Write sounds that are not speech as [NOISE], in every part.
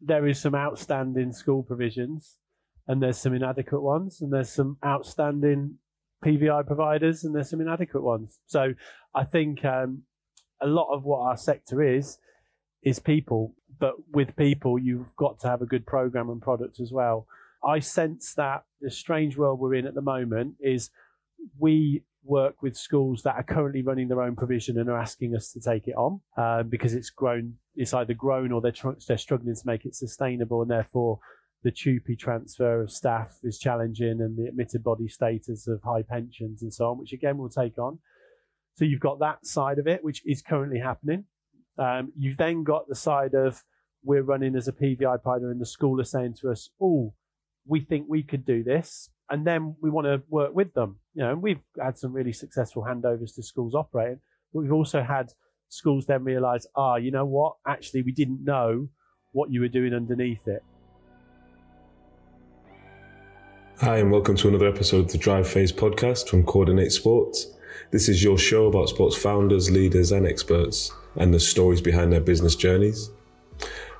there is some outstanding school provisions and there's some inadequate ones and there's some outstanding PVI providers and there's some inadequate ones. So I think um, a lot of what our sector is is people, but with people you've got to have a good program and product as well. I sense that the strange world we're in at the moment is we work with schools that are currently running their own provision and are asking us to take it on uh, because it's grown. It's either grown or they're tr- they're struggling to make it sustainable, and therefore the TUPE transfer of staff is challenging, and the admitted body status of high pensions and so on, which again we'll take on. So you've got that side of it, which is currently happening. Um, you've then got the side of we're running as a PVI provider, and the school are saying to us, "Oh, we think we could do this." and then we want to work with them. You know, and we've had some really successful handovers to schools operating, but we've also had schools then realise, ah, you know what? Actually, we didn't know what you were doing underneath it. Hi, and welcome to another episode of the Drive Phase podcast from Coordinate Sports. This is your show about sports founders, leaders, and experts, and the stories behind their business journeys.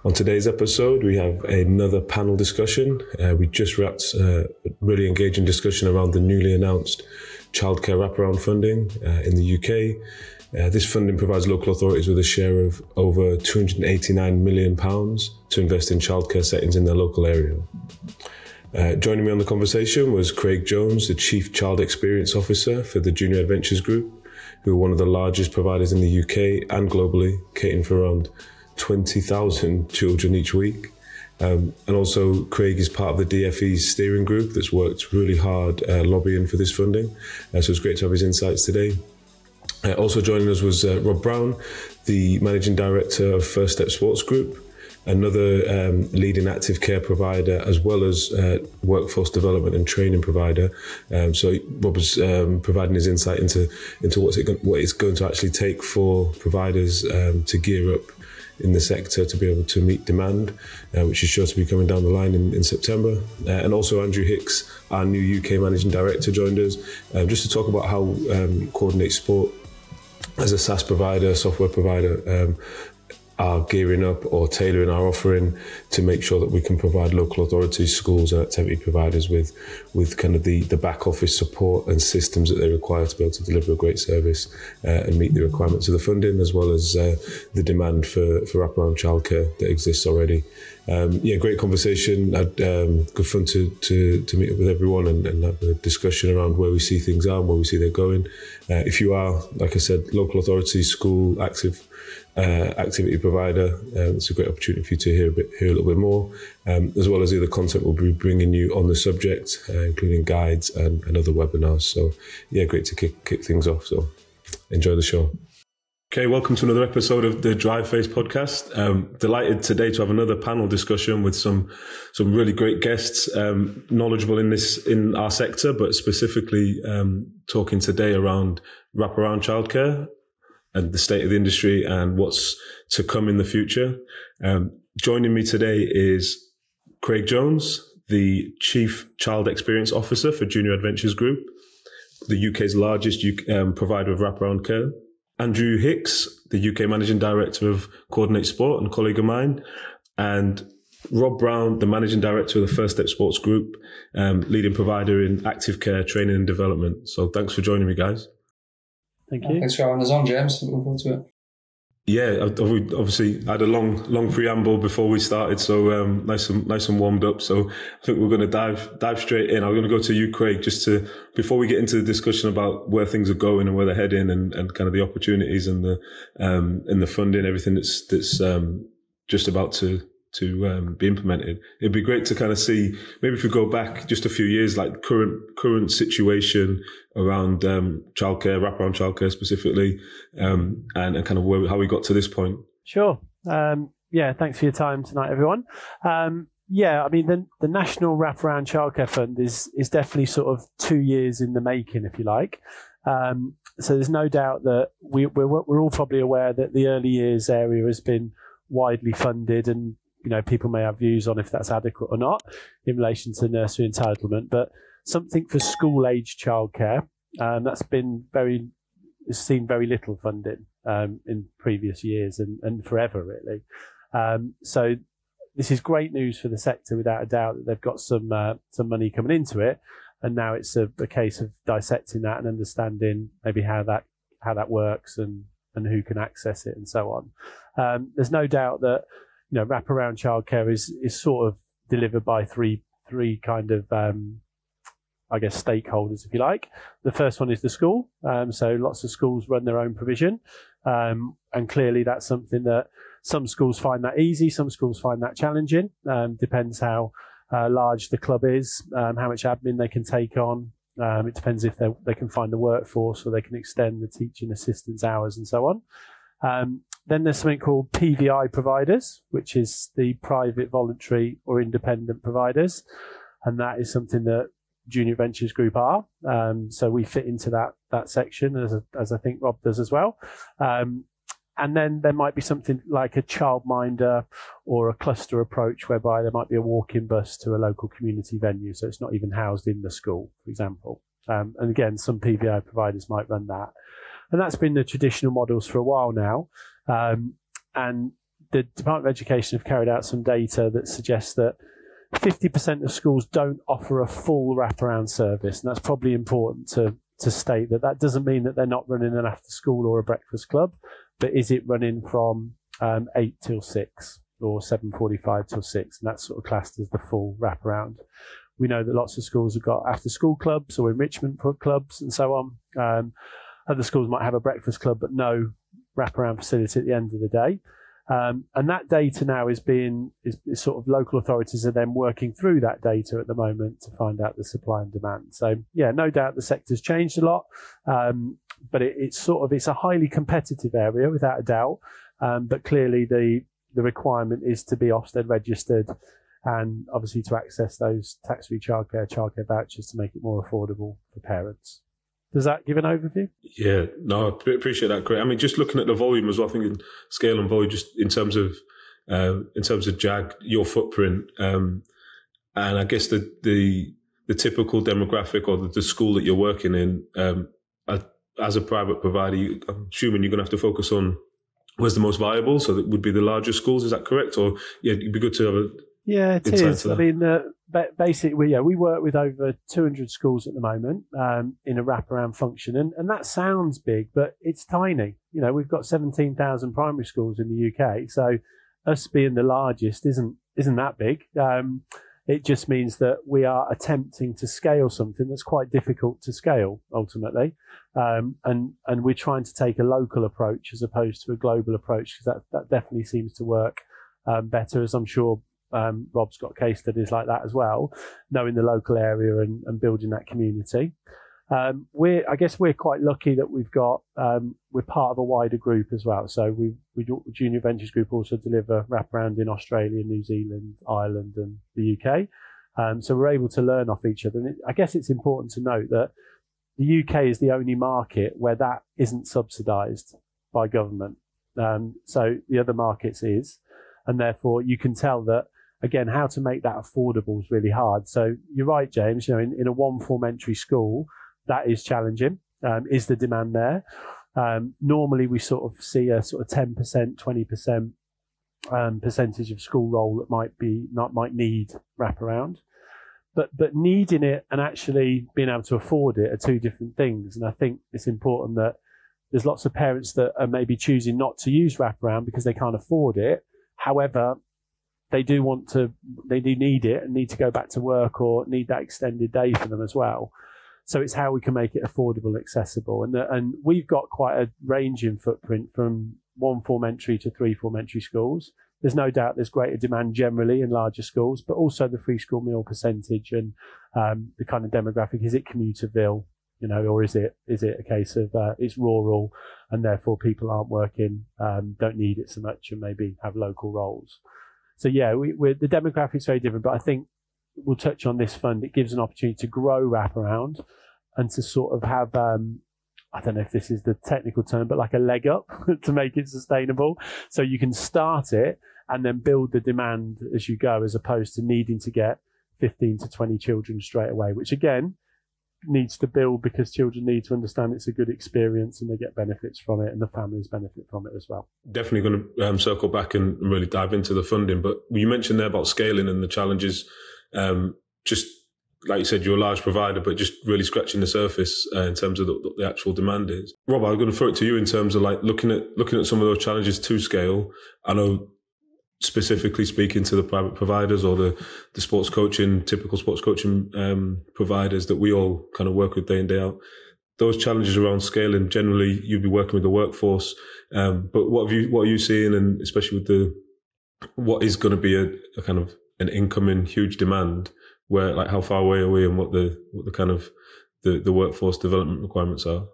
On today's episode, we have another panel discussion. Uh, we just wrapped uh, a really engaging discussion around the newly announced childcare wraparound funding uh, in the UK. Uh, this funding provides local authorities with a share of over £289 million to invest in childcare settings in their local area. Uh, joining me on the conversation was Craig Jones, the Chief Child Experience Officer for the Junior Adventures Group, who are one of the largest providers in the UK and globally, catering for around 20,000 children each week. Um, and also, Craig is part of the DFE's steering group that's worked really hard uh, lobbying for this funding. Uh, so it's great to have his insights today. Uh, also joining us was uh, Rob Brown, the managing director of First Step Sports Group, another um, leading active care provider, as well as uh, workforce development and training provider. Um, so Rob was um, providing his insight into into what's it what it's going to actually take for providers um, to gear up in the sector to be able to meet demand, uh, which is sure to be coming down the line in, in September. Uh, and also Andrew Hicks, our new UK managing director, joined us um, just to talk about how um, Coordinate Sport as a SaaS provider, software provider, um, are gearing up or tailoring our offering to make sure that we can provide local authorities, schools, and activity providers with with kind of the, the back office support and systems that they require to be able to deliver a great service uh, and meet the requirements of the funding as well as uh, the demand for, for wraparound childcare that exists already. Um, yeah, great conversation. Had um, good fun to, to, to meet up with everyone and, and, have a discussion around where we see things are and where we see they're going. Uh, if you are, like I said, local authority, school, active uh, activity provider. Um, it's a great opportunity for you to hear a, bit, hear a little bit more, um, as well as the other content we'll be bringing you on the subject, uh, including guides and, and, other webinars. So, yeah, great to kick, kick things off. So, enjoy the show. Okay, welcome to another episode of the Drive Phase podcast. Um, delighted today to have another panel discussion with some some really great guests, um, knowledgeable in this in our sector, but specifically um, talking today around wraparound childcare and the state of the industry and what's to come in the future. Um, joining me today is Craig Jones, the Chief Child Experience Officer for Junior Adventures Group, the UK's largest um, provider of wraparound care. Andrew Hicks, the UK Managing Director of Coordinate Sport and colleague of mine, and Rob Brown, the Managing Director of the First Step Sports Group, um, leading provider in active care training and development. So thanks for joining me, guys. Thank you. Thanks for having us on, James. Looking forward to it. Yeah, obviously I had a long, long preamble before we started, so um, nice and nice and warmed up. So I think we're going to dive dive straight in. I'm going to go to you, Craig, just to before we get into the discussion about where things are going and where they're heading, and, and kind of the opportunities and the um, and the funding, everything that's that's um, just about to to um, be implemented. It'd be great to kind of see maybe if we go back just a few years, like current current situation around um, childcare, wraparound childcare specifically, um, and, and kind of where, how we got to this point. Sure. Um, yeah. Thanks for your time tonight, everyone. Um, yeah, I mean the the National Wraparound Childcare Fund is is definitely sort of two years in the making, if you like. Um, so there's no doubt that we we're, we're all probably aware that the early years area has been widely funded and you know, people may have views on if that's adequate or not in relation to nursery entitlement, but something for school age childcare, um, that's been very, seen very little funding um, in previous years and, and forever really. Um, so this is great news for the sector without a doubt that they've got some uh, some money coming into it, and now it's a, a, case of dissecting that and understanding maybe how that how that works and and who can access it and so on. Um, there's no doubt that you know wraparound childcare is is sort of delivered by three three kind of um, I guess stakeholders, if you like. The first one is the school. Um, so lots of schools run their own provision, um, and clearly that's something that some schools find that easy, some schools find that challenging. Um, depends how uh, large the club is, um, how much admin they can take on. Um, it depends if they can find the workforce or they can extend the teaching assistants hours and so on. Um, then there's something called PVI providers, which is the private, voluntary, or independent providers, and that is something that Junior Adventures Group are. Um, so we fit into that that section as as I think Rob does as well. Um, and then there might be something like a childminder or a cluster approach whereby there might be a walk-in bus to a local community venue. So it's not even housed in the school, for example. Um, and again, some PVI providers might run that. And that's been the traditional models for a while now. Um, and the Department of Education have carried out some data that suggests that 50% of schools don't offer a full wraparound service. And that's probably important to, to state that that doesn't mean that they're not running an after school or a breakfast club, but is it running from um, 8 till 6 or 7.45 till 6? And that's sort of classed as the full wraparound. We know that lots of schools have got after school clubs or enrichment clubs and so on. Um, other schools might have a breakfast club, but no wraparound facility at the end of the day. Um, and that data now is being is, is, sort of local authorities are then working through that data at the moment to find out the supply and demand. So yeah, no doubt the sector's changed a lot, um, but it, it's sort of it's a highly competitive area without a doubt. Um, but clearly the the requirement is to be Ofsted registered and obviously to access those tax-free childcare childcare vouchers to make it more affordable for parents. Does that give an overview? Yeah, no, I appreciate that. Great. I mean, just looking at the volume as well, I think in scale and volume, just in terms of uh, in terms of JAG, your footprint, um, and I guess the the the typical demographic or the, the school that you're working in, um, as a private provider, you, I'm assuming you're going to have to focus on where's the most viable. So that would be the larger schools. Is that correct? Or yeah, it'd be good to have a yeah, it is. I mean, uh, basically, yeah, we work with over 200 schools at the moment um, in a wraparound function, and, and that sounds big, but it's tiny. You know, we've got 17,000 primary schools in the UK, so us being the largest isn't isn't that big. Um, it just means that we are attempting to scale something that's quite difficult to scale ultimately, um, and and we're trying to take a local approach as opposed to a global approach because that that definitely seems to work um, better, as I'm sure um, Rob's got case studies like that as well, knowing the local area and, and building that community. Um, we're, I guess we're quite lucky that we've got, um, we're part of a wider group as well. So we, we Junior Adventures Group also deliver wraparound in Australia, New Zealand, Ireland and the UK. Um, so we're able to learn off each other. And it, I guess it's important to note that the UK is the only market where that isn't subsidized by government. Um, so the other markets is, and therefore you can tell that again, how to make that affordable is really hard. So you're right, James. You know, in, in a one form entry school, that is challenging. Um, is the demand there? Um, normally, we sort of see a sort of ten percent, twenty percent um, percentage of school roll that might be not might need wraparound. But but needing it and actually being able to afford it are two different things. And I think it's important that there's lots of parents that are maybe choosing not to use wraparound because they can't afford it. However, they do want to, they do need it and need to go back to work or need that extended day for them as well. So it's how we can make it affordable, accessible, and the, and we've got quite a range in footprint from one form entry to three form entry schools. There's no doubt there's greater demand generally in larger schools, but also the free school meal percentage and um, the kind of demographic. Is it commuterville, you know, or is it is it a case of uh, it's rural and therefore people aren't working, um, don't need it so much, and maybe have local roles. So yeah, we, the demographic is very different, but I think we'll touch on this fund. It gives an opportunity to grow wraparound and to sort of have, um, I don't know if this is the technical term, but like a leg up [LAUGHS] to make it sustainable. So you can start it and then build the demand as you go, as opposed to needing to get 15 to 20 children straight away, which again, needs to build because children need to understand it's a good experience and they get benefits from it and the families benefit from it as well. Definitely going to um, circle back and really dive into the funding. But you mentioned there about scaling and the challenges. Um, just like you said, you're a large provider, but just really scratching the surface uh, in terms of the, the, actual demand is. Rob, I'm going to throw it to you in terms of like looking at looking at some of those challenges to scale. I know specifically speaking to the private providers or the, the sports coaching, typical sports coaching um, providers that we all kind of work with day in, day out. Those challenges around scaling, generally you'd be working with the workforce. Um, but what have you, what are you seeing? And especially with the, what is going to be a, a kind of an incoming huge demand where, like how far away are we and what the, what the kind of the, the workforce development requirements are?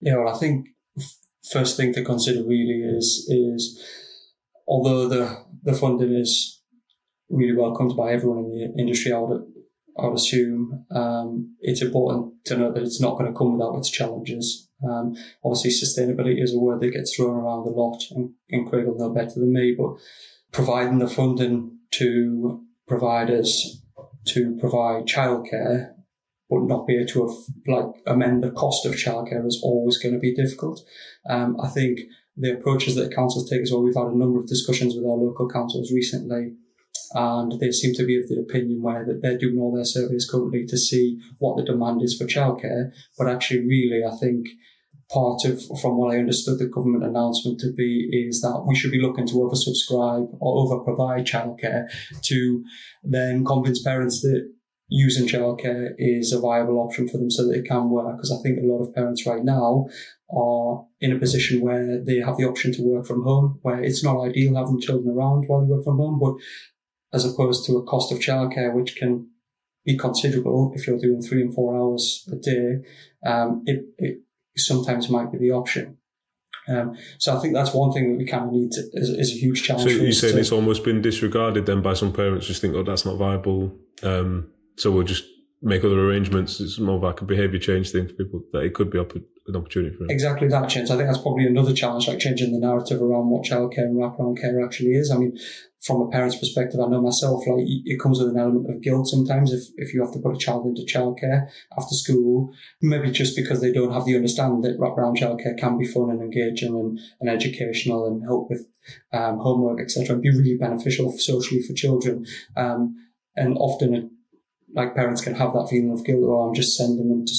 Yeah, well, I think first thing to consider really is, is, although the, the funding is really welcomed by everyone in the industry, I would, I would assume um, it's important to know that it's not going to come without its challenges. Um, obviously, sustainability is a word that gets thrown around a lot, and, and Craig will know better than me, but providing the funding to providers to provide childcare but not be able to like amend the cost of childcare is always going to be difficult. Um, I think the approaches that councils take as well. We've had a number of discussions with our local councils recently, and they seem to be of the opinion where that they're doing all their surveys currently to see what the demand is for childcare. But actually, really, I think part of, from what I understood the government announcement to be, is that we should be looking to oversubscribe or over provide childcare to then convince parents that using childcare is a viable option for them so that it can work. Because I think a lot of parents right now are in a position where they have the option to work from home, where it's not ideal having children around while they work from home, but as opposed to a cost of childcare, which can be considerable if you're doing three and four hours a day, um, it, it sometimes might be the option. Um, so I think that's one thing that we kind of need to, is, is a huge challenge. So you said it's almost been disregarded then by some parents, just think, oh, that's not viable. Um, so we'll just make other arrangements. It's more of like a behaviour change thing for people that it could be an opportunity for them. Exactly that change. I think that's probably another challenge, like changing the narrative around what childcare and wraparound care actually is. I mean, from a parent's perspective, I know myself, like it comes with an element of guilt sometimes if, if you have to put a child into childcare after school, maybe just because they don't have the understanding that wraparound childcare can be fun and engaging and, and educational and help with um, homework, etc., and be really beneficial socially for children. Um, and often it, like parents can have that feeling of guilt, or oh, I'm just sending them to,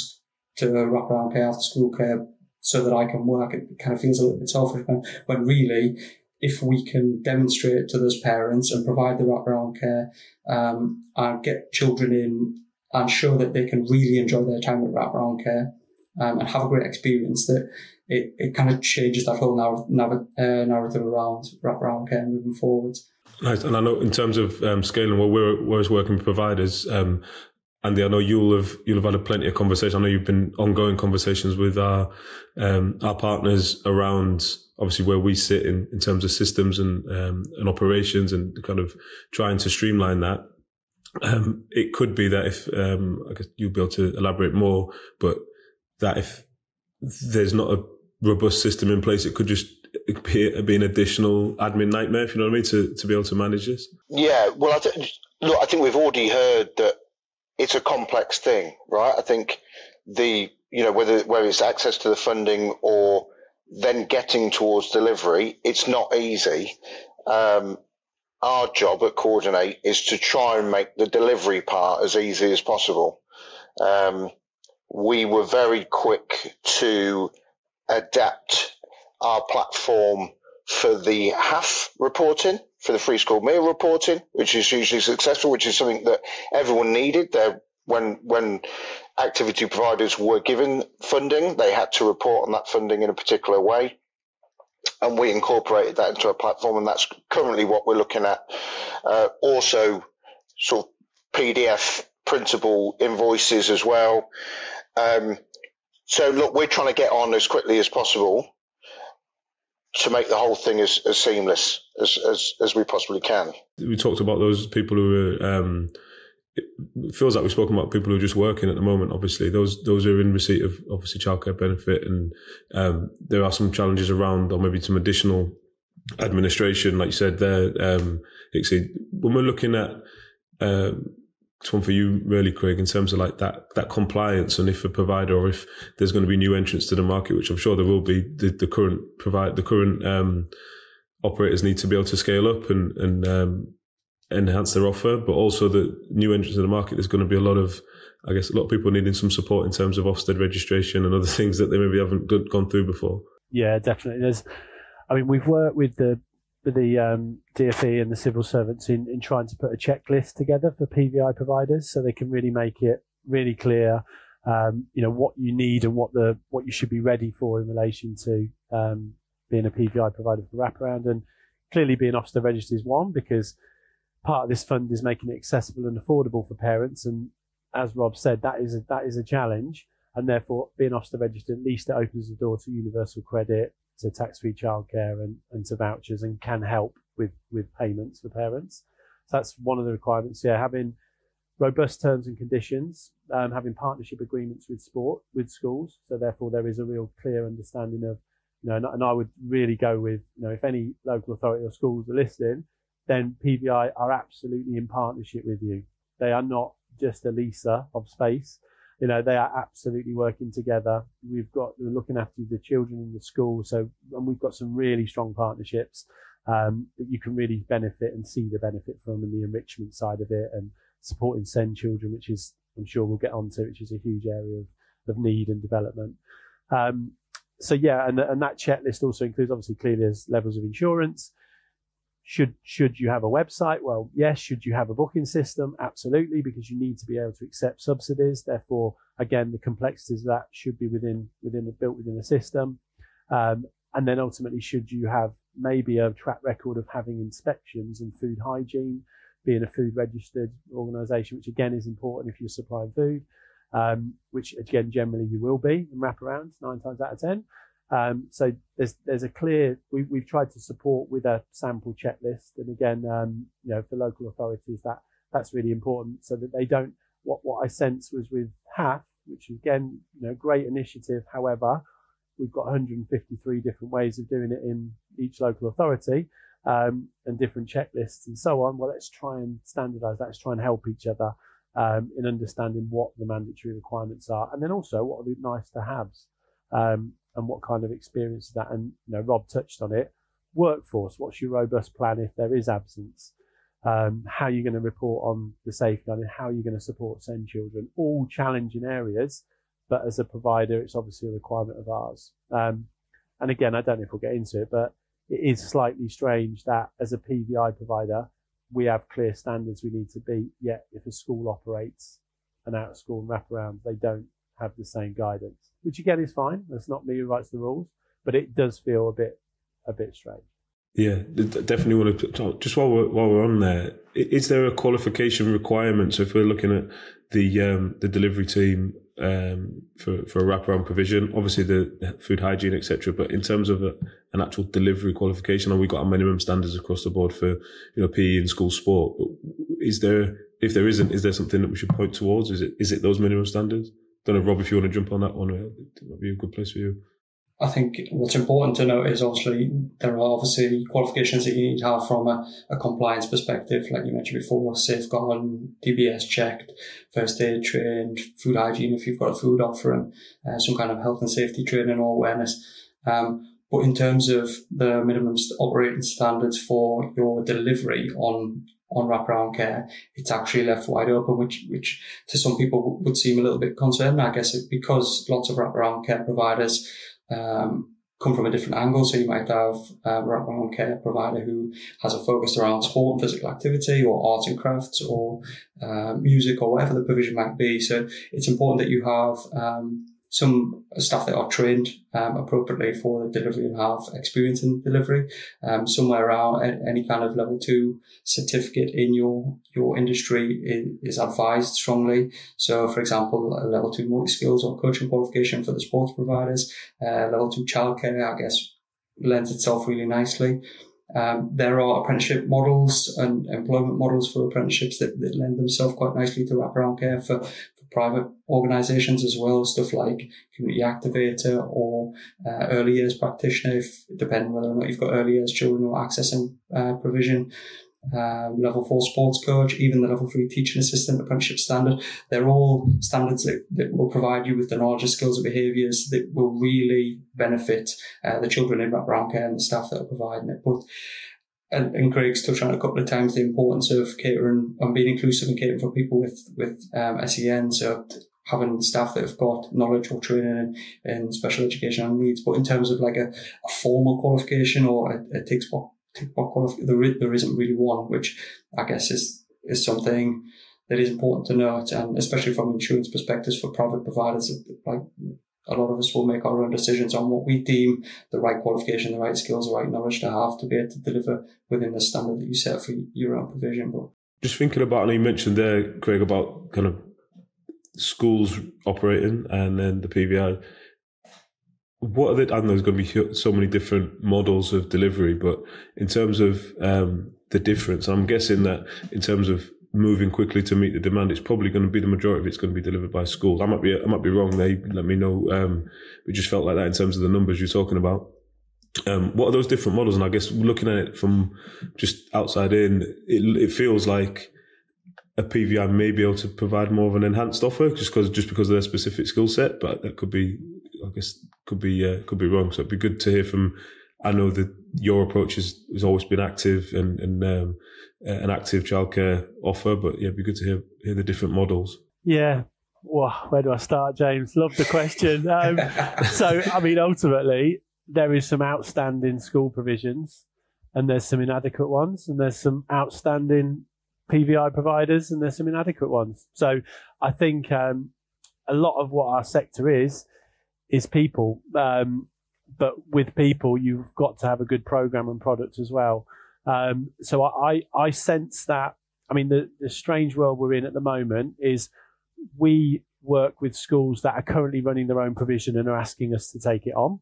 to wraparound care after school care so that I can work. It kind of feels a little bit selfish when, really if we can demonstrate to those parents and provide the wraparound care um, and get children in and show that they can really enjoy their time with wraparound care um, and have a great experience, that it, it kind of changes that whole narrative, uh, narrative around wraparound care moving forward. Nice. And I know in terms of um, scaling, well, we're, we're working with providers. Um, Andy, I know you'll have you'll have had a plenty of conversation. I know you've been ongoing conversations with our um, our partners around obviously where we sit in, in terms of systems and um, and operations and kind of trying to streamline that. Um, it could be that if um, I guess you'll be able to elaborate more, but that if there's not a robust system in place, it could just be, be an additional admin nightmare. If you know what I mean, to to be able to manage this. Yeah, well, I th- look, I think we've already heard that it's a complex thing, right? I think the you know whether whether it's access to the funding or then getting towards delivery, it's not easy. Um, our job at Coordinate is to try and make the delivery part as easy as possible. Um, we were very quick to adapt our platform for the HAF reporting for the free school meal reporting, which is usually successful, which is something that everyone needed. There, when when activity providers were given funding, they had to report on that funding in a particular way. And we incorporated that into our platform, and that's currently what we're looking at. Uh, also, sort of PDF printable invoices as well. Um, so, look, we're trying to get on as quickly as possible to make the whole thing as, as seamless as, as, as we possibly can. We talked about those people who are, um, it feels like we've spoken about people who are just working at the moment. Obviously, those those are in receipt of obviously childcare benefit, and um, there are some challenges around, or maybe some additional administration, like you said there. Um, when we're looking at it's one for you, really, Craig, in terms of like that that compliance, and if a provider or if there's going to be new entrants to the market, which I'm sure there will be, the, the current provide the current um, operators need to be able to scale up and and um, enhance their offer, but also the new entrants to the market. There's going to be a lot of I guess a lot of people needing some support in terms of Ofsted registration and other [LAUGHS] things that they maybe haven't gone through before. Yeah, definitely. There's, I mean, we've worked with the the um, DFE and the civil servants in, in trying to put a checklist together for PVI providers, so they can really make it really clear, um, you know, what you need and what the what you should be ready for in relation to um, being a PVI provider for wraparound. And clearly, being Ofsted registered is one because part of this fund is making it accessible and affordable for parents. And as Rob said, that is a, that is a challenge. And therefore, being Ofsted registered, at least it opens the door to universal credit, to tax-free childcare and, and to vouchers and can help with, with payments for parents. So that's one of the requirements. Yeah, having robust terms and conditions, um, having partnership agreements with sport, with schools. So therefore there is a real clear understanding of, you know, and, and I would really go with, you know, if any local authority or schools are listening, then PVI are absolutely in partnership with you. They are not just a leaser of space you know, they are absolutely working together. We've got, we're looking after the children in the school. So, and we've got some really strong partnerships, um, that you can really benefit and see the benefit from and the enrichment side of it and supporting SEND children, which is, I'm sure we'll get onto, which is a huge area of, of need and development. Um, so yeah, and, and that checklist also includes obviously clearly as levels of insurance, should should you have a website? Well, yes. Should you have a booking system? Absolutely, because you need to be able to accept subsidies. Therefore, again, the complexities of that should be within within the, built within the system. Um, and then ultimately, should you have maybe a track record of having inspections and food hygiene, being a food registered organisation, which again is important if you're supplying food, um, which again generally you will be in wraparounds nine times out of ten. Um, so there's there's a clear we, we've tried to support with a sample checklist, and again, um, you know, for local authorities that that's really important, so that they don't. What what I sense was with HAF, which again, you know, great initiative. However, we've got 153 different ways of doing it in each local authority, um, and different checklists and so on. Well, let's try and standardise that. Let's try and help each other um, in understanding what the mandatory requirements are, and then also what are the nice to haves. Um, and what kind of experience is that? And you know, Rob touched on it. Workforce. What's your robust plan if there is absence? Um, how are you going to report on the safeguard and How are you going to support SEND children? All challenging areas, but as a provider, it's obviously a requirement of ours. Um, and again, I don't know if we'll get into it, but it is slightly strange that as a PVI provider, we have clear standards we need to beat. Yet, if a school operates an out of school wraparound, they don't have the same guidance, which again is fine. That's not me who writes the rules, but it does feel a bit a bit strange. Yeah, definitely want to talk. Just while we're while we're on there, is there a qualification requirement? So if we're looking at the um, the delivery team um, for for a wraparound provision, obviously the food hygiene, etc. But in terms of a, an actual delivery qualification, have we got our minimum standards across the board for you know PE and school sport? Is there if there isn't, is there something that we should point towards? Is it is it those minimum standards? Don't know, Rob, if you want to jump on that one, it might be a good place for you. I think what's important to note is obviously there are obviously qualifications that you need to have from a, a compliance perspective, like you mentioned before, safeguard, DBS checked, first aid trained, food hygiene if you've got a food offering, uh, some kind of health and safety training or awareness. Um, but in terms of the minimum operating standards for your delivery on on wraparound care, it's actually left wide open, which, which to some people would seem a little bit concerning. I guess because lots of wraparound care providers, um, come from a different angle. So you might have a wraparound care provider who has a focus around sport and physical activity or arts and crafts or uh, music or whatever the provision might be. So it's important that you have, um, some staff that are trained um, appropriately for the delivery and have experience in delivery. Um, somewhere around any kind of level two certificate in your your industry is, is advised strongly. So, for example, a level two multi skills or coaching qualification for the sports providers, uh, level two childcare, I guess, lends itself really nicely. Um, there are apprenticeship models and employment models for apprenticeships that, that lend themselves quite nicely to wraparound care for, private organizations as well, stuff like community activator or uh, early years practitioner, if depending whether or not you've got early years children or accessing uh, provision. um, level four sports coach, even the level three teaching assistant apprenticeship standard. They're all standards that, that will provide you with the knowledge, skills, and behaviours that will really benefit uh, the children in wraparound care and the staff that are providing it. But and, and Craig's touched on a couple of times the importance of catering and being inclusive and catering for people with with um, SEN. So having staff that have got knowledge or training in, in special educational needs. But in terms of like a, a formal qualification or a, a tick box, tick box qualification, there, there isn't really one, which I guess is, is something that is important to note. And especially from insurance perspectives for private providers, like a lot of us will make our own decisions on what we deem the right qualification, the right skills, the right knowledge to have to be able to deliver within the standard that you set for your own provision. But just thinking about, and you mentioned there, Craig, about kind of schools operating and then the PVI. What are the, I know there's going to be so many different models of delivery, but in terms of um, the difference, I'm guessing that in terms of moving quickly to meet the demand, it's probably going to be the majority of it's going to be delivered by schools. I might be, I might be wrong. They let me know. Um, we just felt like that in terms of the numbers you're talking about. Um, what are those different models? And I guess looking at it from just outside in, it, it feels like a PVI may be able to provide more of an enhanced offer just because just because of their specific skill set, but that could be, I guess, could be uh, could be wrong. So it'd be good to hear from. I know that your approach has, has always been active and, and um, an active childcare offer, but yeah, it'd be good to hear hear the different models. Yeah. Well, where do I start, James? Love the question. [LAUGHS] Um, so, I mean, ultimately, there is some outstanding school provisions, and there's some inadequate ones, and there's some outstanding PVI providers and there's some inadequate ones. So I think um, a lot of what our sector is is people. Um, but with people, you've got to have a good program and product as well. Um, so I, I sense that. I mean, the, the strange world we're in at the moment is we work with schools that are currently running their own provision and are asking us to take it on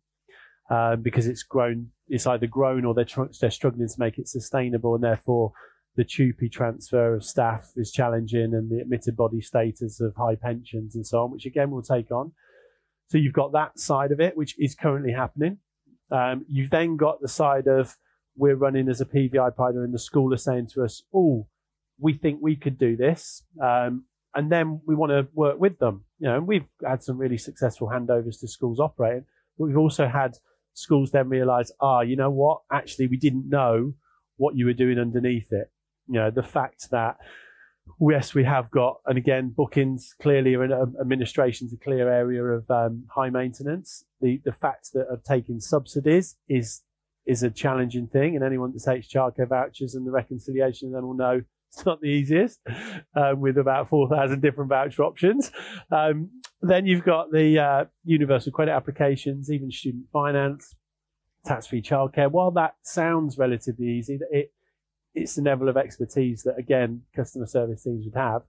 uh, because it's grown. It's either grown or they're tr- they're struggling to make it sustainable, and therefore the TUPE transfer of staff is challenging and the admitted body status of high pensions and so on, which again we'll take on. So you've got that side of it, which is currently happening. Um, you've then got the side of we're running as a PVI provider and the school are saying to us, oh, we think we could do this. Um, and then we want to work with them. You know, and we've had some really successful handovers to schools operating, but we've also had schools then realize, ah, you know what? Actually, we didn't know what you were doing underneath it you know, the fact that yes, we have got, and again, bookings clearly are an administration's a clear area of um, high maintenance. The the fact that of taking subsidies is is a challenging thing, and anyone that takes childcare vouchers and the reconciliation then will know it's not the easiest, um, with about four thousand different voucher options. Um, then you've got the uh, universal credit applications, even student finance, tax-free childcare. While that sounds relatively easy, it it's the level of expertise that again customer service teams would have,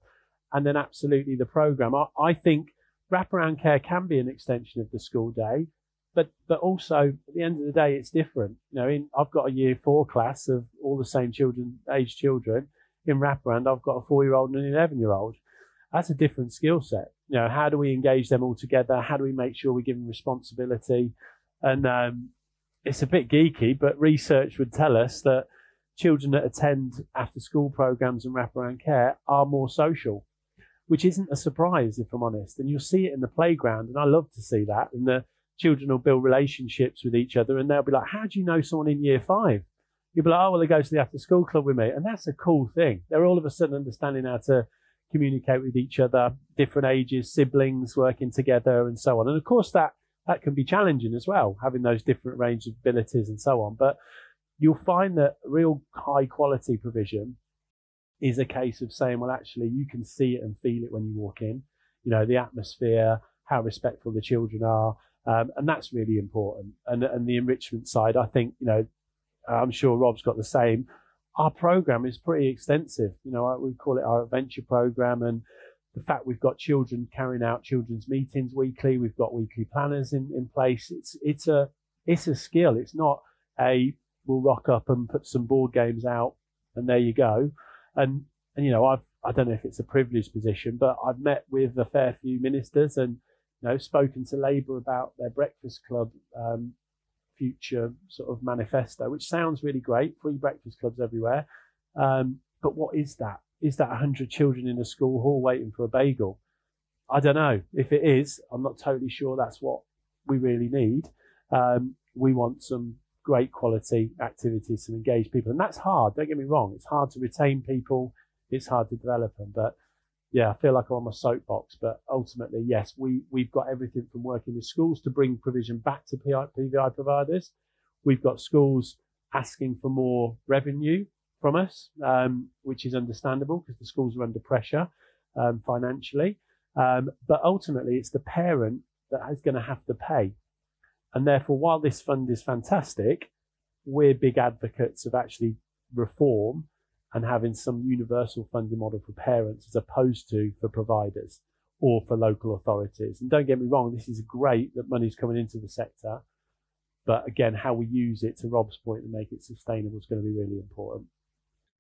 and then absolutely the program. I, I think wraparound care can be an extension of the school day, but but also at the end of the day, it's different. You know, in, I've got a year four class of all the same children, age children. In wraparound, I've got a four year old and an eleven year old. That's a different skill set. You know, how do we engage them all together? How do we make sure we give them responsibility? And um, it's a bit geeky, but research would tell us that children that attend after school programs and wraparound care are more social, which isn't a surprise, if I'm honest. And you'll see it in the playground, and I love to see that. And the children will build relationships with each other, and they'll be like, How do you know someone in year five? You'll be like, Oh, well, they go to the after school club with me. And that's a cool thing. They're all of a sudden understanding how to communicate with each other, different ages, siblings working together, and so on. And of course, that that can be challenging as well, having those different range of abilities and so on. But you'll find that real high quality provision is a case of saying, well, actually, you can see it and feel it when you walk in. You know, the atmosphere, how respectful the children are. Um, and that's really important. And, and the enrichment side, I think, you know, I'm sure Rob's got the same. Our program is pretty extensive. You know, we call it our adventure program and the fact we've got children carrying out children's meetings weekly. We've got weekly planners in, in place. It's, it's a, it's a skill. It's not a we'll rock up and put some board games out, and there you go. And and you know, I've I don't know if it's a privileged position, but I've met with a fair few ministers and know spoken to Labour about their breakfast club um, future sort of manifesto, which sounds really great. Free breakfast clubs everywhere. Um, but what is that? Is that 100 children in a school hall waiting for a bagel? I don't know. If it is, I'm not totally sure that's what we really need. Um, we want some great quality activities to engage people. And that's hard. Don't get me wrong. It's hard to retain people. It's hard to develop them. But yeah, I feel like I'm on my soapbox, but ultimately, yes, we, we've got everything from working with schools to bring provision back to PVI providers. We've got schools asking for more revenue from us, um, which is understandable because the schools are under pressure um, financially. Um, but ultimately, it's the parent that is going to have to pay. And therefore, while this fund is fantastic, we're big advocates of actually reform and having some universal funding model for parents as opposed to for providers or for local authorities. And don't get me wrong, this is great that money's coming into the sector. But again, how we use it to Rob's point and make it sustainable is going to be really important.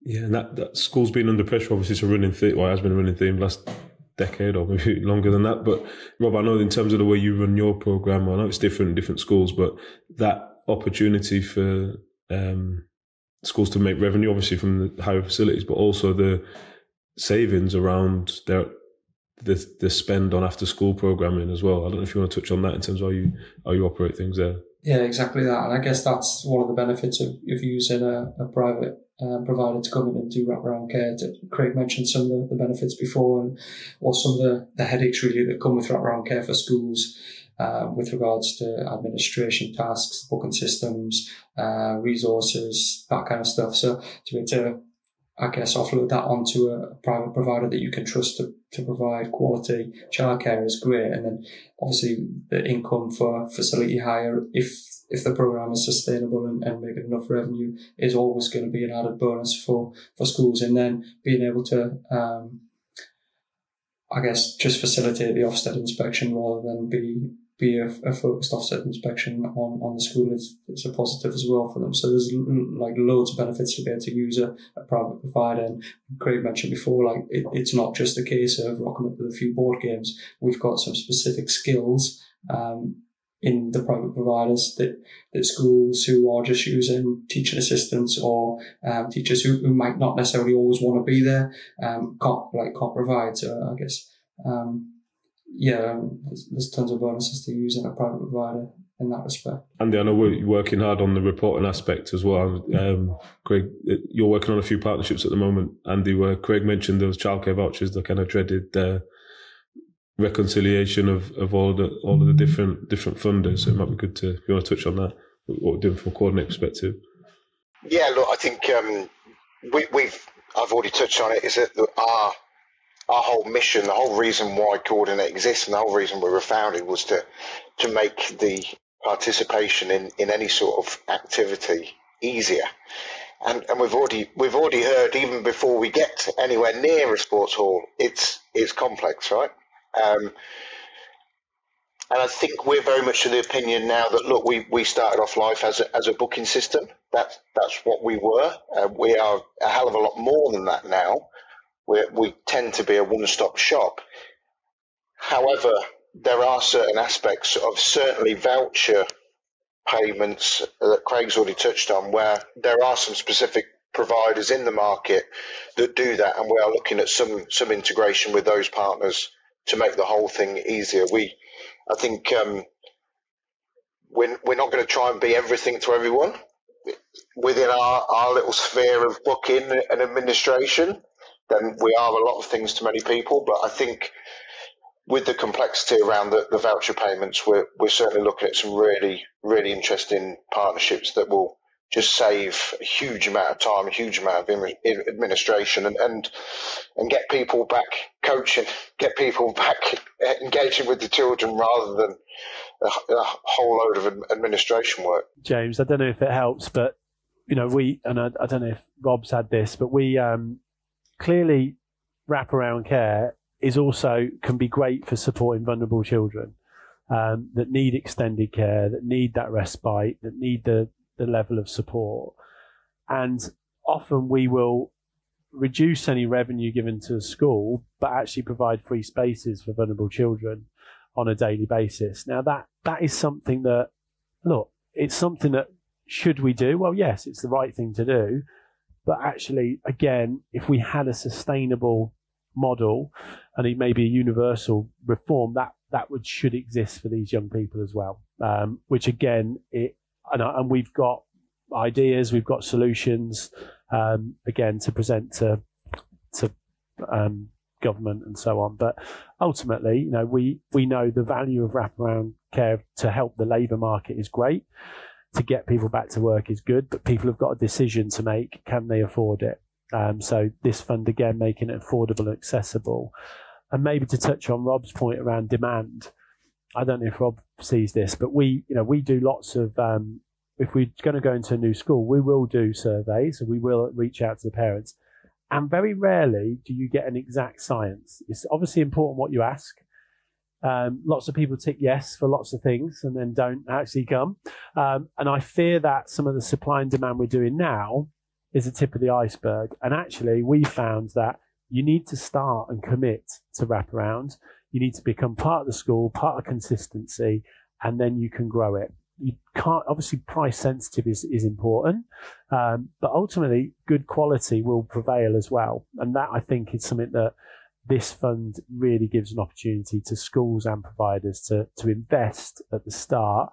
Yeah, and that, that school's been under pressure. Obviously, it's a running theme. Well, it has been a running theme last decade or maybe [LAUGHS] longer than that. But Rob, I know in terms of the way you run your program, I know it's different in different schools, but that opportunity for um, schools to make revenue, obviously from the hire facilities, but also the savings around their the the spend on after school programming as well. I don't know if you want to touch on that in terms of how you how you operate things there. Yeah, exactly that. And I guess that's one of the benefits of, of using a, a private uh, provider to come in and do wraparound care. Craig mentioned some of the, the, benefits before and or some of the, the headaches really that come with wraparound care for schools. Uh, with regards to administration tasks, booking systems, uh, resources, that kind of stuff. So to be able to I guess offload that onto a private provider that you can trust to, to provide quality childcare is great. And then obviously the income for facility hire, if if the program is sustainable and, and making enough revenue, is always going to be an added bonus for, for schools. And then being able to, um, I guess, just facilitate the Ofsted inspection rather than be be a, a, focused Ofsted inspection on, on the school is, is a positive as well for them. So there's like loads of benefits to be able to use a, a private provider. And Craig mentioned before, like it, it's not just a case of rocking up with a few board games. We've got some specific skills um, in the private providers that, that schools who are just using teaching assistants or um, teachers who, who might not necessarily always want to be there um, can't like can't provide. So I guess um, yeah, there's, there's, tons of bonuses to using a private provider in that respect. Andy, I know we're working hard on the reporting aspect as well. Um, Craig, you're working on a few partnerships at the moment, Andy, where Craig mentioned those childcare vouchers, the kind of dreaded uh, reconciliation of, of all the all of the different different funders. So it might be good to if you want to touch on that, what we're doing from a coordinate perspective. Yeah, look, I think um, we, we've I've already touched on it. Is that our our whole mission, the whole reason why Coordinate exists, and the whole reason we were founded was to to make the participation in, in any sort of activity easier. And, and we've already we've already heard even before we get anywhere near a sports hall, it's it's complex, right? Um, and I think we're very much of the opinion now that look, we, we started off life as a, as a booking system. That's that's what we were. Uh, we are a hell of a lot more than that now we we tend to be a one stop shop. However, there are certain aspects of certainly voucher payments that Craig's already touched on where there are some specific providers in the market that do that, and we are looking at some some integration with those partners to make the whole thing easier. We, I think, um, we're, we're not going to try and be everything to everyone within our, our little sphere of booking and administration then we are a lot of things to many people. But I think with the complexity around the, the voucher payments, we're, we're certainly looking at some really, really interesting partnerships that will just save a huge amount of time, a huge amount of administration, and, and and get people back coaching, get people back [LAUGHS] engaging with the children rather than a, a whole load of administration work. James, I don't know if it helps, but you know, we and I, I don't know if Rob's had this, but we um, clearly wraparound care is also can be great for supporting vulnerable children um, that need extended care, that need that respite, that need the, the level of support. And often we will reduce any revenue given to a school, but actually provide free spaces for vulnerable children on a daily basis. Now that that is something that look, it's something that should we do? Well, yes, it's the right thing to do, But actually, again, if we had a sustainable model and it may be a universal reform, that that would should exist for these young people as well. Um, which again, it and, and, we've got ideas, we've got solutions um, again to present to to um, government and so on. But ultimately, you know, we we know the value of wraparound care to help the labour market is great. To get people back to work is good, but people have got a decision to make: can they afford it? Um, so this fund again making it affordable and accessible. And maybe to touch on Rob's point around demand, I don't know if Rob sees this, but we, you know, we do lots of. Um, if we're going to go into a new school, we will do surveys and we will reach out to the parents. And very rarely do you get an exact science. It's obviously important what you ask. Um, lots of people tick yes for lots of things and then don't actually come. Um, and I fear that some of the supply and demand we're doing now is the tip of the iceberg. And actually, we found that you need to start and commit to wraparound. You need to become part of the school, part of consistency, and then you can grow it. You can't, obviously, price sensitive is, is important, um, but ultimately, good quality will prevail as well. And that I think is something that this fund really gives an opportunity to schools and providers to, to invest at the start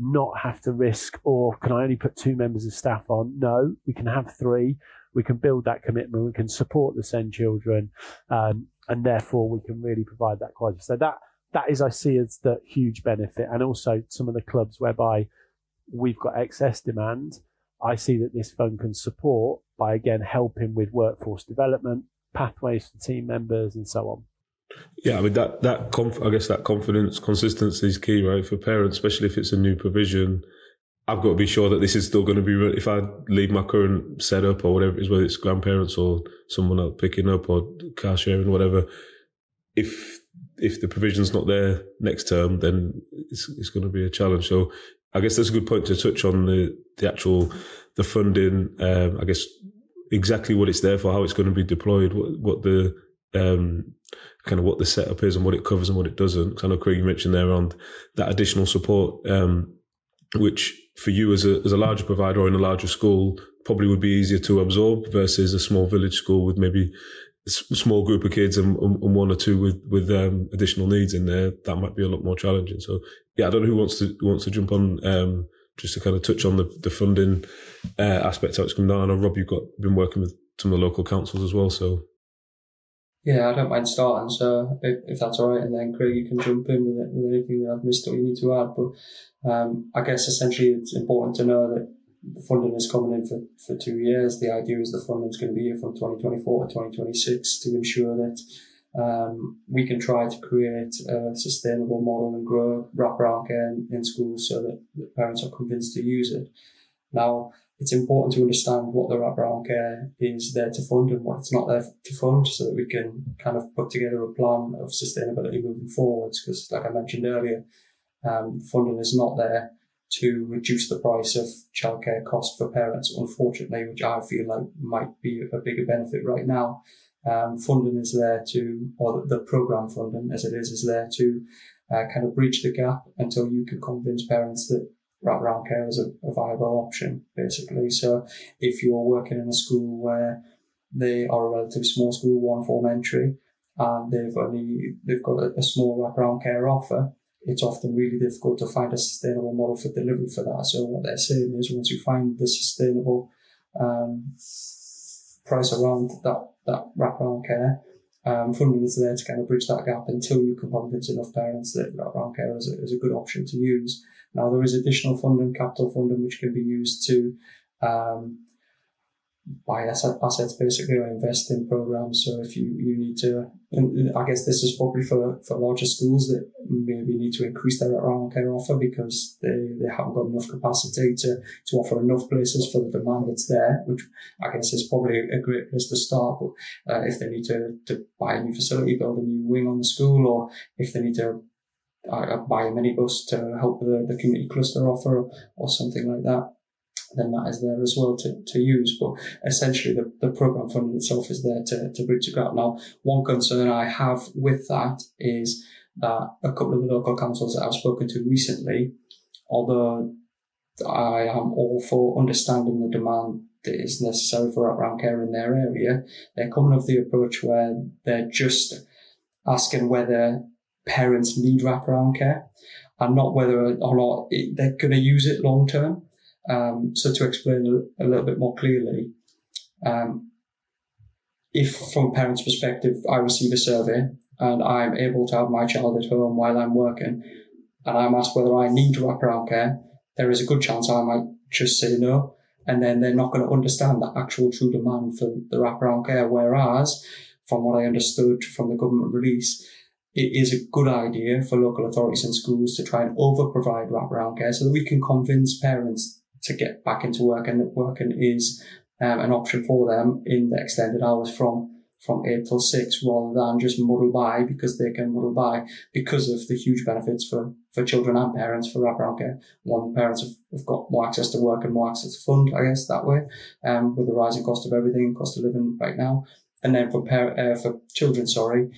not have to risk, or can I only put two members of staff on? No, we can have three. We can build that commitment. We can support the SEND children, um, and therefore we can really provide that quality. So that that is, I see as the huge benefit, and also some of the clubs whereby we've got excess demand. I see that this fund can support by again helping with workforce development, pathways for team members, and so on. Yeah, I mean that that conf- I guess that confidence, consistency is key, right, for parents, especially if it's a new provision. I've got to be sure that this is still going to be. If I leave my current setup or whatever it is, whether it's grandparents or someone else picking up or car sharing, whatever, if if the provision's not there next term, then it's it's going to be a challenge. So I guess that's a good point to touch on the the actual the funding. Um, I guess exactly what it's there for, how it's going to be deployed, what what the um, kind of what the setup is and what it covers and what it doesn't. I know Craig you mentioned there around that additional support, um, which for you as a as a larger provider or in a larger school probably would be easier to absorb versus a small village school with maybe a small group of kids and, and one or two with with um, additional needs in there. That might be a lot more challenging. So yeah, I don't know who wants to who wants to jump on. Just to kind of touch on the, the funding uh, aspect how it's come down. I know Rob, you've got been working with some of the local councils as well, so yeah, I don't mind starting. So if, if that's all right, and then Craig, you can jump in with, it, with anything that I've missed or you need to add. But um, I guess essentially it's important to know that the funding is coming in for, for two years. The idea is the funding is going to be here from 2024 to 2026 to ensure that um, we can try to create a sustainable model and grow wraparound care in, in schools so that parents are convinced to use it. Now, it's important to understand what the wraparound care is there to fund and what it's not there to fund so that we can kind of put together a plan of sustainability moving forwards. Because, like I mentioned earlier, um, funding is not there to reduce the price of childcare cost for parents, unfortunately, which I feel like might be a bigger benefit right now. Um, funding is there to, or the program funding as it is, is there to uh, kind of bridge the gap until you can convince parents that wraparound care is a, a viable option, basically. So if you're working in a school where they are a relatively small school, one form entry, and they've only they've got a, a small wraparound care offer, it's often really difficult to find a sustainable model for delivery for that. So what they're saying is once you find the sustainable um, price around that that wraparound care, um, funding is there to kind of bridge that gap until you can convince enough parents that wraparound care is a, is a good option to use. Now there is additional funding, capital funding, which can be used to um, buy asset, assets basically or invest in programs. So if you, you need to, and I guess this is probably for, for larger schools that maybe need to increase their around care offer because they, they haven't got enough capacity to, to offer enough places for the demand that's there, which I guess is probably a great place to start. But uh, if they need to, to buy a new facility, build a new wing on the school, or if they need to uh, buy a minibus to help the, the community cluster offer or something like that, then that is there as well to, to use. But essentially, the, the program funding itself is there to, to bridge the gap. Now, one concern I have with that is that a couple of the local councils that I've spoken to recently, although I am all for understanding the demand that is necessary for wraparound care in their area. They're coming with the approach where they're just asking whether parents need wraparound care and not whether or not they're going to use it long term. Um, so to explain a, little bit more clearly, um, if from a parent's perspective, I receive a survey and I'm able to have my child at home while I'm working and I'm asked whether I need wraparound care, there is a good chance I might just say no. And then they're not going to understand the actual true demand for the wraparound care. Whereas, from what I understood from the government release, it is a good idea for local authorities and schools to try and over provide wraparound care so that we can convince parents to get back into work and that working is um, an option for them in the extended hours from from 8 till 6 rather than just muddle by because they can muddle by because of the huge benefits for, for children and parents for wraparound care. One, parents have, have got more access to work and more access to fund, I guess, that way, um, with the rising cost of everything, cost of living right now. And then for par- uh, for children, sorry,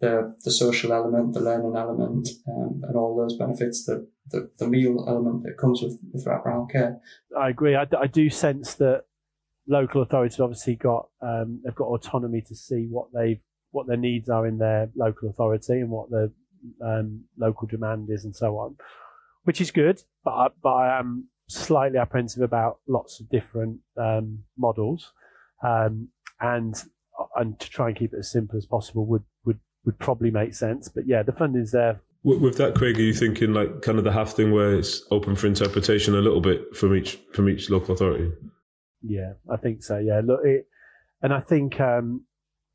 the, the social element, the learning element, um, and all those benefits, the, the, the meal element that comes with, with wraparound care. I agree. I, I do sense that local authorities obviously got um, they've got autonomy to see what they what their needs are in their local authority and what the um, local demand is and so on, which is good. But I, but I am slightly apprehensive about lots of different um, models, um, and and to try and keep it as simple as possible would would would probably make sense. But yeah, the funding's there. With that, Craig, are you thinking like kind of the HAF thing where it's open for interpretation a little bit from each from each local authority? Yeah, I think so. Yeah, look, it, and I think um,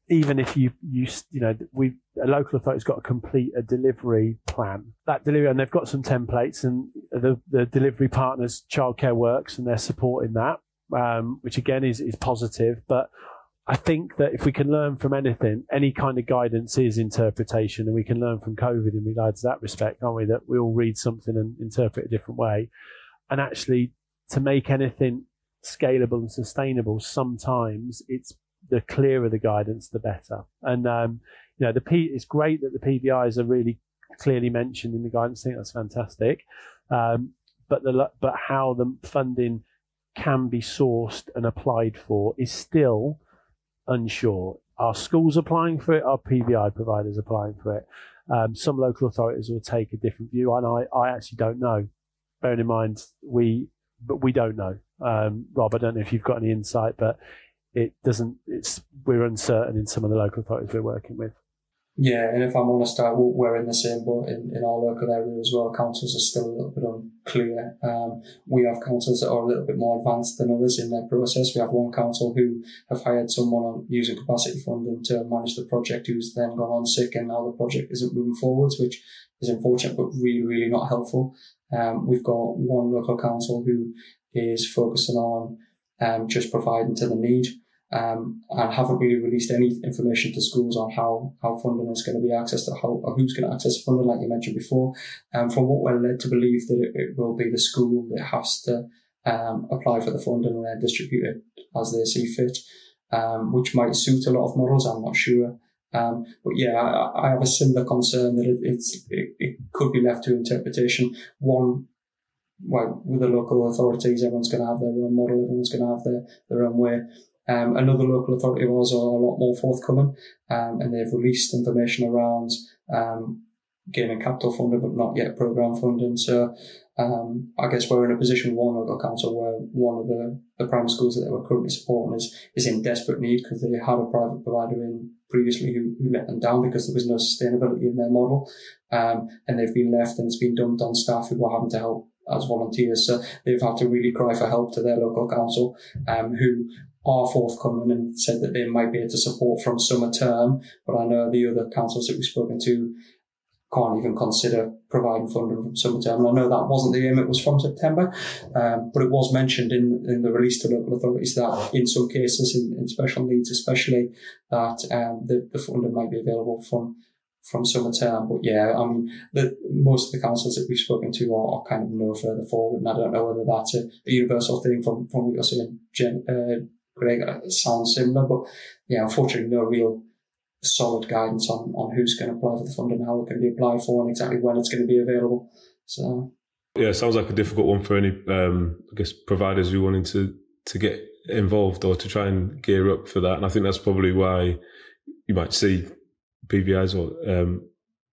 even if you you you know we a local authority's got to complete a delivery plan. That delivery and they've got some templates and the the delivery partners childcare works and they're supporting that, um, which again is is positive. But I think that if we can learn from anything, any kind of guidance is interpretation, and we can learn from COVID in regards to that respect, aren't we? That we all read something and interpret a different way, and actually to make anything scalable and sustainable, sometimes it's the clearer the guidance, the better. And um, you know, the P. It's great that the PVIs are really clearly mentioned in the guidance. I think that's fantastic. Um, but the but how the funding can be sourced and applied for is still unsure. Are schools applying for it? Are PVI providers applying for it? Um, some local authorities will take a different view, and I, I actually don't know. Bearing in mind, we but we don't know. Um, Rob, I don't know if you've got any insight, but it doesn't. It's we're uncertain in some of the local authorities we're working with. Yeah, and if I'm honest, I, we're in the same boat in, in our local area as well. Councils are still a little bit unclear. Um, we have councils that are a little bit more advanced than others in their process. We have one council who have hired someone on using capacity funding to manage the project who's then gone on sick and now the project isn't moving forwards, which is unfortunate but really, really not helpful. Um, we've got one local council who is focusing on um, just providing to the need um, and haven't really released any information to schools on how, how funding is going to be accessed or, how, or who's going to access funding, like you mentioned before. Um, from what we're led to believe that it, it will be the school that has to um, apply for the funding and then distribute it as they see fit, um, which might suit a lot of models. I'm not sure. Um, but yeah, I, I, have a similar concern that it, it's it, it, could be left to interpretation. One, well, with the local authorities, everyone's going to have their own model, everyone's going to have their, their own way. Um, another local authority was a lot more forthcoming, um, and they've released information around um, gaining capital funding, but not yet program funding. So um, I guess we're in a position one local council where one of the, the primary schools that they were currently supporting is, is in desperate need because they had a private provider in previously who, who let them down because there was no sustainability in their model. Um, and they've been left and it's been dumped on staff who were having to help as volunteers. So they've had to really cry for help to their local council, um, who are forthcoming and said that they might be able to support from summer term. But I know the other councils that we've spoken to can't even consider providing funding from summer term. And I know that wasn't the aim, it was from September, um, but it was mentioned in, in the release to local authorities that in some cases, in, in special needs especially, that um, the, the funding might be available from from summer term. But yeah, I mean, the, most of the councils that we've spoken to are, are, kind of no further forward, and I don't know whether that's a, a universal thing from, from what you're saying, Jen, uh, Craig, sounds similar, but yeah, unfortunately, no real solid guidance on, on who's going to apply for the fund and how it can be applied for, and exactly when it's going to be available. So, yeah, sounds like a difficult one for any, um, I guess, providers who wanting to to get involved or to try and gear up for that. And I think that's probably why you might see PVIs or um,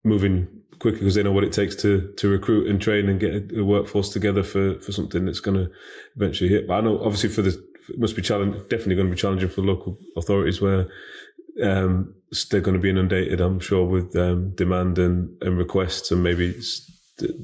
moving quicker because they know what it takes to to recruit and train and get a workforce together for for something that's going to eventually hit. But I know obviously for the it must be challenging, definitely going to be challenging for local authorities where um, they're going to be inundated, I'm sure, with um, demand and, and requests, and maybe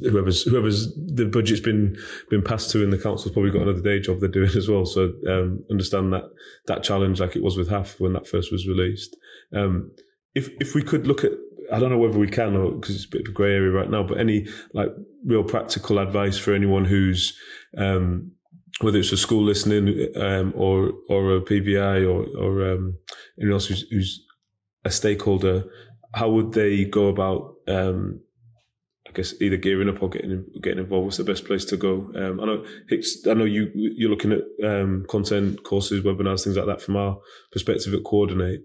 whoever's whoever's the budget's been been passed to in the council's probably got another day job they're doing [LAUGHS] as well. So um, understand that that challenge, like it was with HAF when that first was released. Um, if if we could look at I don't know whether we can or because it's a bit of a grey area right now, but any like real practical advice for anyone who's um, whether it's a school listening um, or or a PVI or or um, anyone else who's, who's, a stakeholder, how would they go about? Um, I guess either gearing up or getting getting involved. What's the best place to go? Um, I know Hicks. I know you you're looking at um, content courses, webinars, things like that from our perspective at Coordinate.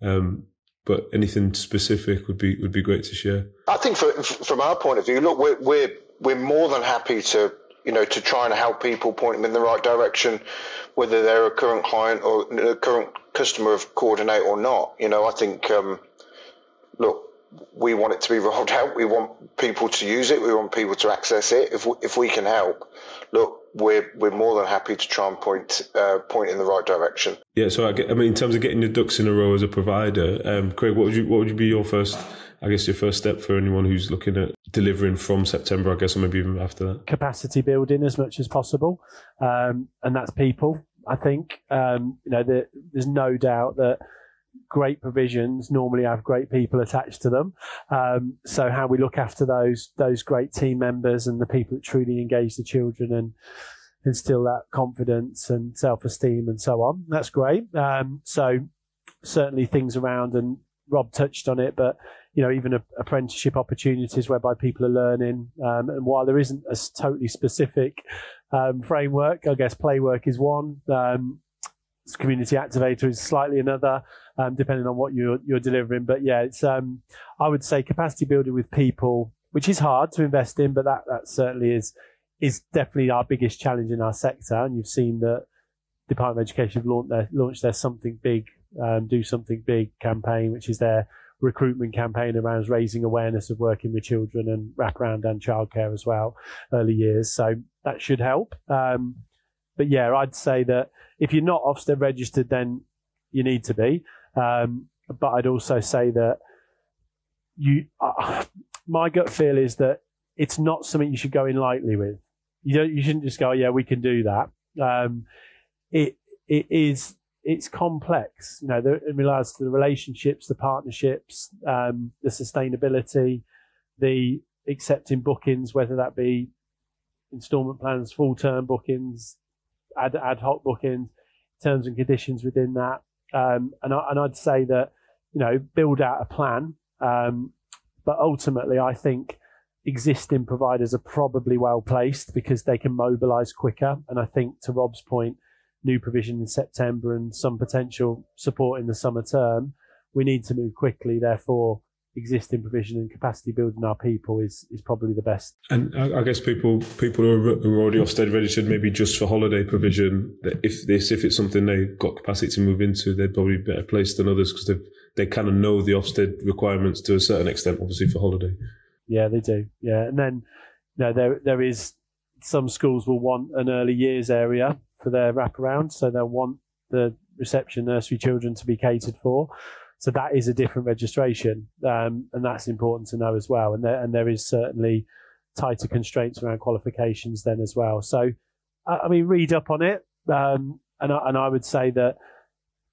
Um, but anything specific would be would be great to share. I think for, from our point of view, look, we're we're we're more than happy to you know to try and help people, point them in the right direction, whether they're a current client or a current customer of Coordinate or not. You know, I think um, look, we want it to be rolled [LAUGHS] out. We want people to use it. We want people to access it. If we, if we can help, look, we're we're more than happy to try and point uh, point in the right direction. Yeah. So I, get, I mean, in terms of getting your ducks in a row as a provider, um, Craig, what would you what would you be your first? I guess your first step for anyone who's looking at delivering from September, I guess, or maybe even after that. Capacity building as much as possible, um, and that's people. I think um, you know the, there's no doubt that great provisions normally have great people attached to them. Um, so how we look after those those great team members and the people that truly engage the children and instill that confidence and self esteem and so on. That's great. Um, so certainly things around and Rob touched on it, but you know even a, apprenticeship opportunities whereby people are learning. Um, and while there isn't a totally specific um, framework, I guess playwork is one. Um, community activator is slightly another, um, depending on what you're you're delivering. But yeah, it's um, I would say capacity building with people, which is hard to invest in, but that that certainly is is definitely our biggest challenge in our sector. And you've seen that Department of Education have launched their, launched their something big, um, do something big campaign, which is their recruitment campaign around raising awareness of working with children and wraparound and childcare as well, early years. So that should help. Um, but yeah, I'd say that if you're not Ofsted registered, then you need to be. Um, but I'd also say that you, uh, my gut feel is that it's not something you should go in lightly with. You don't, you shouldn't just go, oh, yeah, we can do that. Um, it, it is, it's complex, you know, the, in regards to the relationships, the partnerships, um, the sustainability, the accepting bookings, whether that be installment plans, full term bookings, ad, ad hoc bookings, terms and conditions within that. Um, and, I, and I'd say that, you know, build out a plan. Um, but ultimately, I think existing providers are probably well placed because they can mobilize quicker. And I think to Rob's point, new provision in September and some potential support in the summer term, we need to move quickly. Therefore, existing provision and capacity building our people is is probably the best. And I, guess people people who are, who are already Ofsted registered, maybe just for holiday provision, if this if it's something they've got capacity to move into, they'd probably be better placed than others because they they kind of know the Ofsted requirements to a certain extent, obviously for holiday. Yeah, they do. Yeah, and then you know there there is some schools will want an early years area for their wraparound, so they'll want the reception nursery children to be catered for. So that is a different registration, um, and that's important to know as well. And there, and there is certainly tighter constraints around qualifications then as well. So, I mean, read up on it, um, and I, and I would say that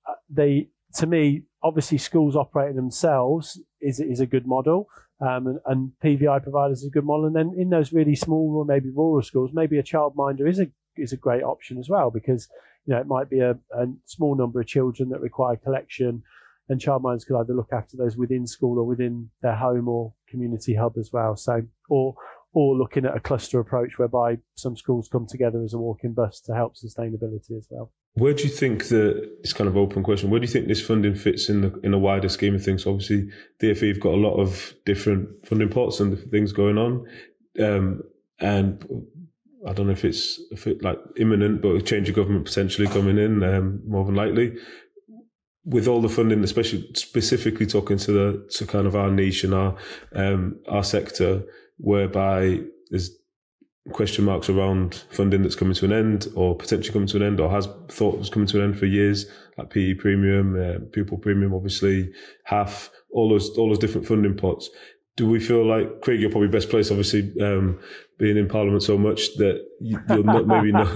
uh, they, to me, obviously schools operating themselves is is a good model, um, and, and, PVI providers is a good model. And then in those really small or maybe rural schools, maybe a childminder is a is a great option as well because you know it might be a, a small number of children that require collection and childminders could either look after those within school or within their home or community hub as well. So, or or looking at a cluster approach whereby some schools come together as a walking bus to help sustainability as well. Where do you think that it's kind of open question? Where do you think this funding fits in the in a wider scheme of things? Obviously, DFE have got a lot of different funding pots and things going on, um, and I don't know if it's if it like imminent, but a change of government potentially coming in, um, more than likely. With all the funding, especially specifically talking to the to kind of our niche and our um, our sector, whereby there's question marks around funding that's coming to an end or potentially coming to an end or has thought was coming to an end for years, like PE premium, uh, pupil premium, obviously, HAF, all those, all those different funding pots. Do we feel like, Craig, you're probably best placed, obviously, um, being in Parliament so much that you'll not maybe know, [LAUGHS]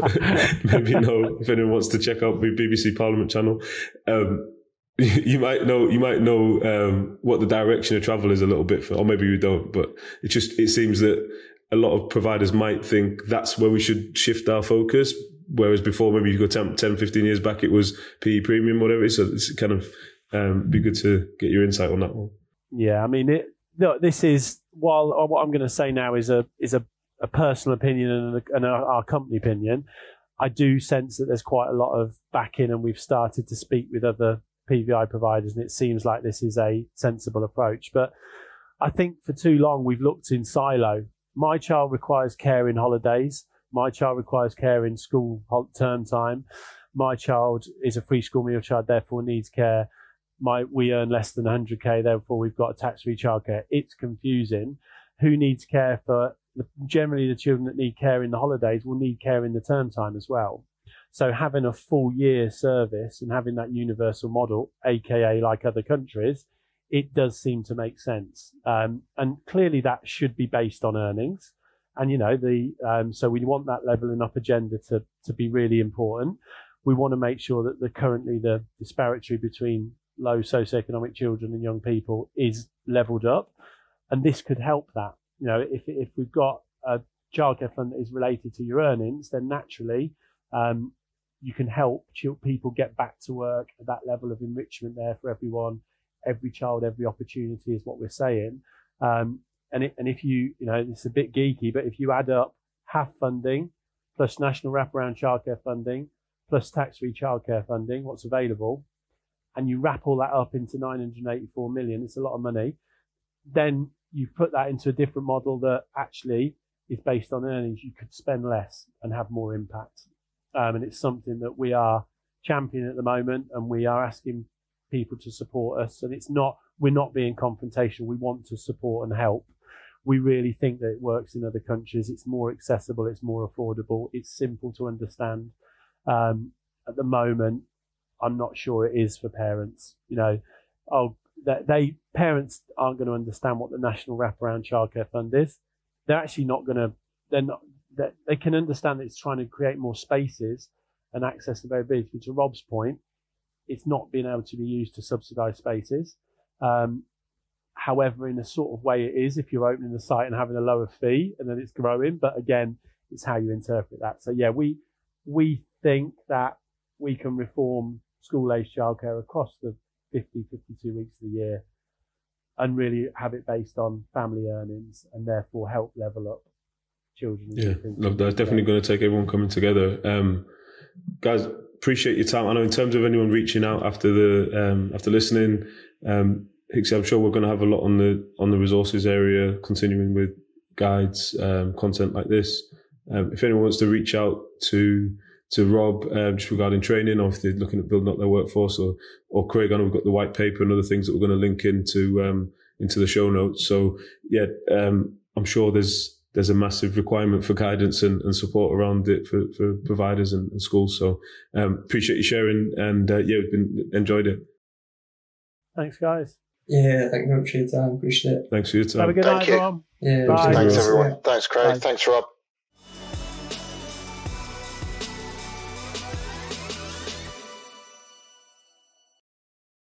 [LAUGHS] maybe know if anyone wants to check out the BBC Parliament channel. Um, [LAUGHS] you might know you might know um, what the direction of travel is a little bit for, or maybe you don't. But it just it seems that a lot of providers might think that's where we should shift our focus. Whereas before, maybe you go 10, 10 15 years back, it was PE premium, whatever. So it's kind of um, be good to get your insight on that one. Yeah, I mean, it, no, this is while uh, what I'm going to say now is a is a, a personal opinion and, a, and a, our company opinion. I do sense that there's quite a lot of backing, and we've started to speak with other PVI providers, and it seems like this is a sensible approach. But I think for too long we've looked in silo my child requires care in holidays. My child requires care in school term time. My child is a free school meal child, therefore needs care. My, we earn less than 100k, therefore we've got a tax-free childcare. It's confusing. Who needs care for? Generally, the children that need care in the holidays will need care in the term time as well. So having a full year service and having that universal model, aka like other countries, it does seem to make sense. Um, and clearly that should be based on earnings. And, you know, the, um, so we want that leveling up agenda to, to be really important. We want to make sure that the currently the disparity between low socioeconomic children and young people is leveled up. And this could help that. You know, if, if we've got a childcare fund that is related to your earnings, then naturally, um, you can help people get back to work at that level of enrichment there for everyone every child, every opportunity is what we're saying. Um, and, it, and if you, you know, it's a bit geeky, but if you add up HAF funding plus national wraparound childcare funding plus tax-free childcare funding, what's available, and you wrap all that up into 984 million, it's a lot of money. Then you put that into a different model that actually is based on earnings. You could spend less and have more impact. Um, and it's something that we are championing at the moment, and we are asking people to support us. And it's not, we're not being confrontational. We want to support and help. We really think that it works in other countries. It's more accessible. It's more affordable. It's simple to understand. Um, at the moment, I'm not sure it is for parents. You know, oh, they, they parents aren't going to understand what the National Wraparound Childcare Fund is. They're actually not going to. They're not. They, they can understand that it's trying to create more spaces and access to. To Rob's point, it's not being able to be used to subsidize spaces. Um, however, in a sort of way it is if you're opening the site and having a lower fee and then it's growing. But again, it's how you interpret that. So yeah, we, we think that we can reform school age childcare across the 50, 52 weeks of the year and really have it based on family earnings and therefore help level up children. Yeah, look, that's definitely going to take everyone coming together. Um, guys, appreciate your time. I know in terms of anyone reaching out after the um, after listening, um, Hixie, I'm sure we're going to have a lot on the on the resources area, continuing with guides, um, content like this. Um, if anyone wants to reach out to to Rob um, just regarding training, or if they're looking at building up their workforce, or or Craig, I know we've got the white paper and other things that we're going to link into um, into the show notes. So yeah, um, I'm sure there's there's a massive requirement for guidance and, and support around it for, for providers and, and schools. So um, appreciate you sharing and uh, yeah, we've been enjoyed it. Thanks, guys. Yeah, thank you very much for your time. Appreciate it. Thanks for your time. Have a good Thank night, you. Rob. Yeah, Bye. Thanks, everyone. Yeah. Thanks, Craig. Bye. Thanks, Rob.